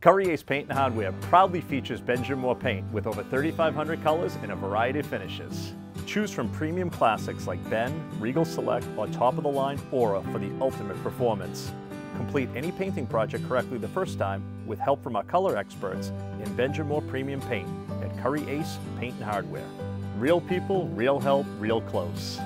Curry Ace Paint and Hardware proudly features Benjamin Moore paint with over 3,500 colors and a variety of finishes. Choose from premium classics like Ben, Regal Select, or top-of-the-line Aura for the ultimate performance. Complete any painting project correctly the first time with help from our color experts in Benjamin Moore Premium Paint at Curry Ace Paint and Hardware. Real people, real help, real close.